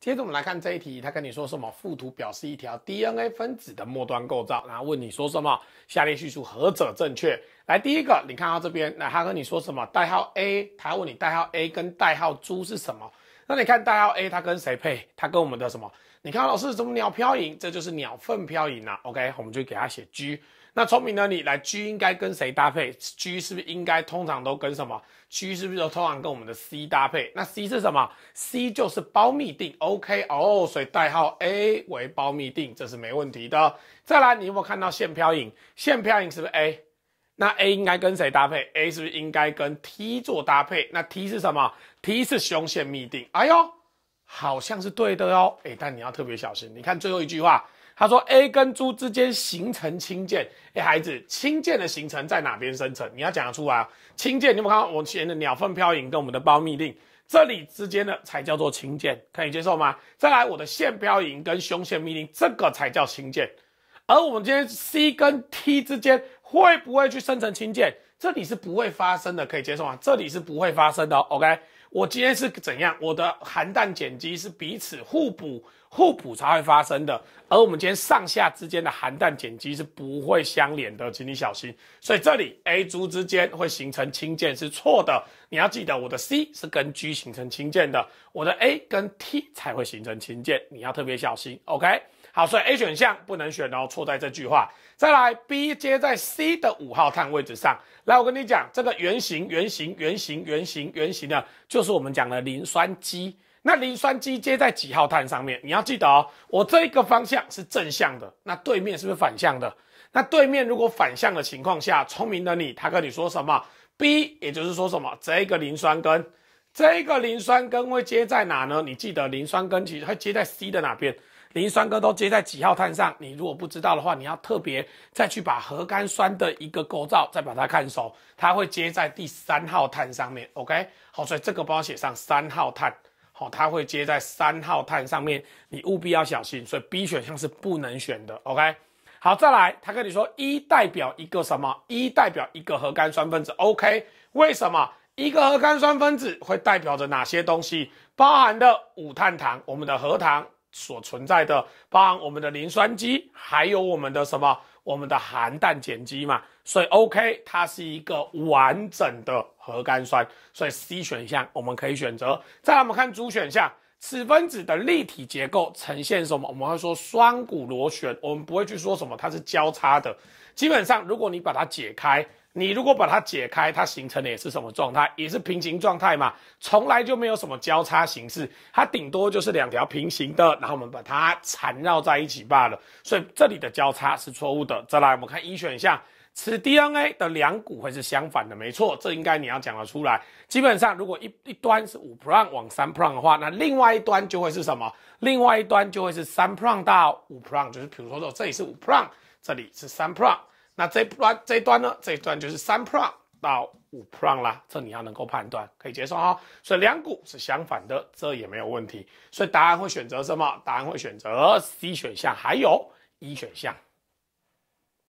接着我们来看这一题，他跟你说什么？附图表示一条 DNA 分子的末端构造，然后问你说什么？下列叙述何者正确？来，第一个，你看到这边，那他跟你说什么？代号 A，他问你代号 A 跟代号猪是什么？那你看代号 A，它跟谁配？它跟我们的什么？你看老师什么鸟漂影？这就是鸟粪漂影啊。OK，我们就给它写 G。那聪明的你来，G 应该跟谁搭配？G 是不是应该通常都跟什么？G 是不是都通常跟我们的 C 搭配？那 C 是什么？C 就是胞嘧啶。OK 哦，所以代号 A 为胞嘧啶，这是没问题的。再来，你有没有看到线漂影？线漂影是不是 A？那 A 应该跟谁搭配？A 是不是应该跟 T 做搭配？那 T 是什么？T 是胸腺嘧啶。哎呦，好像是对的哦。哎，但你要特别小心。你看最后一句话。他说：“A 跟猪之间形成氢键，哎，孩子，氢键的形成在哪边生成？你要讲得出来啊。氢键，你有没有看到我前的鸟粪漂影跟我们的胞嘧啶这里之间的才叫做氢键，可以接受吗？再来，我的线漂引跟胸线嘧啶，这个才叫氢键。而我们今天 C 跟 T 之间会不会去生成氢键？这里是不会发生的，可以接受吗？这里是不会发生的。OK，我今天是怎样？我的含氮碱基是彼此互补。”互补才会发生的，而我们今天上下之间的含氮碱基是不会相连的，请你小心。所以这里 A 猪之间会形成氢键是错的，你要记得我的 C 是跟 G 形成氢键的，我的 A 跟 T 才会形成氢键，你要特别小心。OK，好，所以 A 选项不能选哦，错在这句话。再来，B 接在 C 的五号碳位置上，来，我跟你讲，这个圆形、圆形、圆形、圆形、圆形的，就是我们讲的磷酸基。那磷酸基接在几号碳上面？你要记得哦，我这一个方向是正向的，那对面是不是反向的？那对面如果反向的情况下，聪明的你，他跟你说什么？B，也就是说什么？这个磷酸根，这个磷酸根会接在哪呢？你记得磷酸根其实会接在 C 的哪边？磷酸根都接在几号碳上？你如果不知道的话，你要特别再去把核苷酸的一个构造再把它看熟，它会接在第三号碳上面。OK，好，所以这个帮我写上三号碳。好，它会接在三号碳上面，你务必要小心。所以 B 选项是不能选的。OK，好，再来，他跟你说一代表一个什么？一代表一个核苷酸分子。OK，为什么一个核苷酸分子会代表着哪些东西？包含的五碳糖，我们的核糖所存在的，包含我们的磷酸基，还有我们的什么？我们的含氮碱基嘛，所以 OK，它是一个完整的核苷酸，所以 C 选项我们可以选择。再来我们看主选项，此分子的立体结构呈现什么？我们会说双股螺旋，我们不会去说什么它是交叉的。基本上，如果你把它解开。你如果把它解开，它形成的也是什么状态？也是平行状态嘛，从来就没有什么交叉形式，它顶多就是两条平行的，然后我们把它缠绕在一起罢了。所以这里的交叉是错误的。再来，我们看一选项，此 DNA 的两股会是相反的，没错，这应该你要讲得出来。基本上，如果一一端是五 pron 往三 pron 的话，那另外一端就会是什么？另外一端就会是三 pron 到五 pron，就是比如说说这里是五 pron，这里是三 pron。那这端这一端呢？这一段就是三 Pro 到五 Pro 啦，这你要能够判断，可以接受哈。所以两股是相反的，这也没有问题。所以答案会选择什么？答案会选择 C 选项，还有 E 选项。